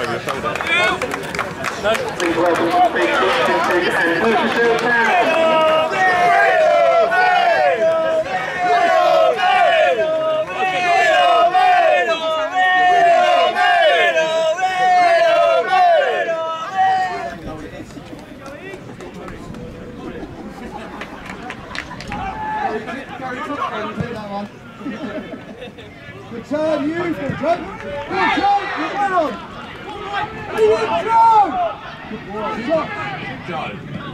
over your shoulder. Welcome Big turn, you. Good turn. Good turn. Good on. Good Joe. Good boy.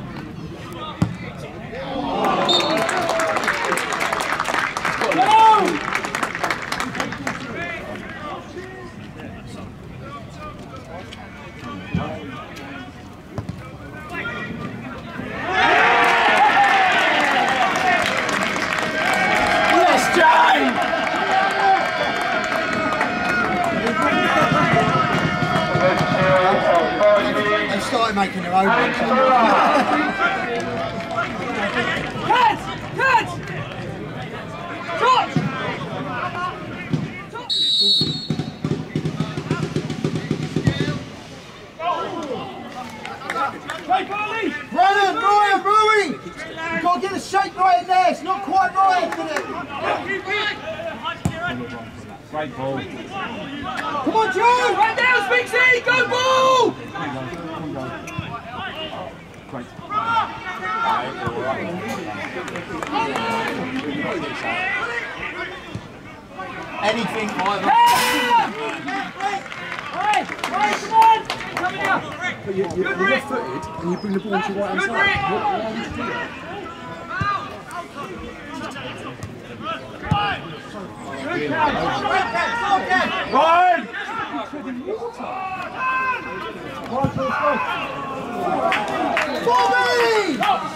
Making their own ones. Heads! Heads! Touch! Brennan, Ryan, Rui! You've got to get the shape right in there. It's not quite right, is it? Great ball. Come on, Joe! Right down, Spixie! Go ball! Great. Anything like Hey! Hey, come on! Come here! But you, you, you're left footed and you bring the ball to your right hand Good, side. Rick. What, why would you do that? Ryan! Bobby! Bobby!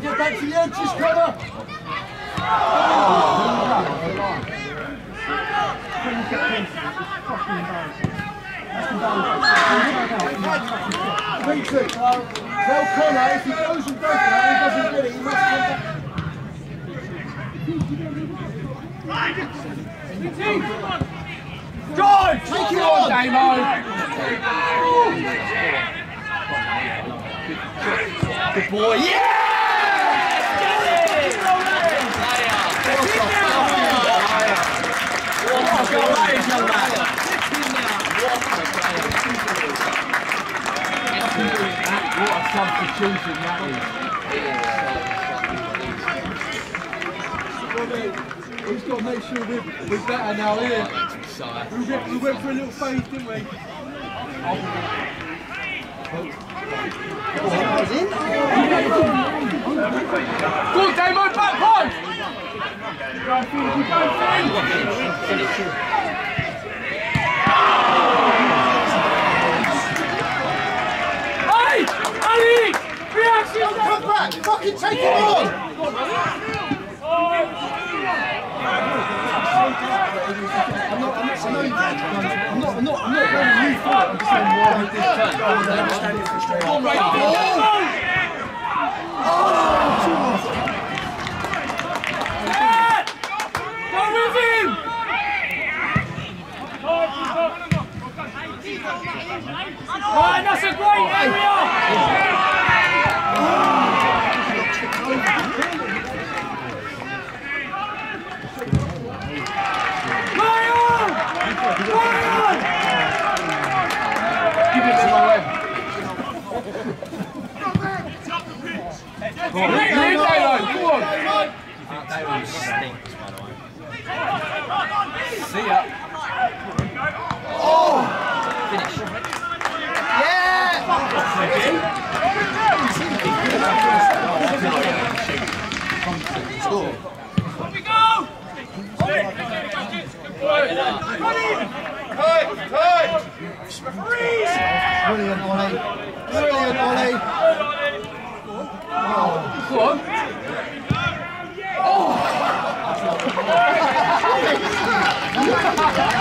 get back to the! Peter, tell Connor if he goes and does that and doesn't get it, he must come back. George! Take it on! Good boy, yeah! What a substitution that We've got to make sure we're, we're better now here. We went, we went for a little phase, didn't we? Good, Damo, back post! Come back! Fucking take it on! I'm not, I'm not, I. I'm not, blaming you for it. I'm just saying why they did turn. I understand your frustration. Go with him! Right, that's a great area! Cut! Cut! Freeze! Brilliant, Ollie. Brilliant, Ollie. Oh. Go on. Oh!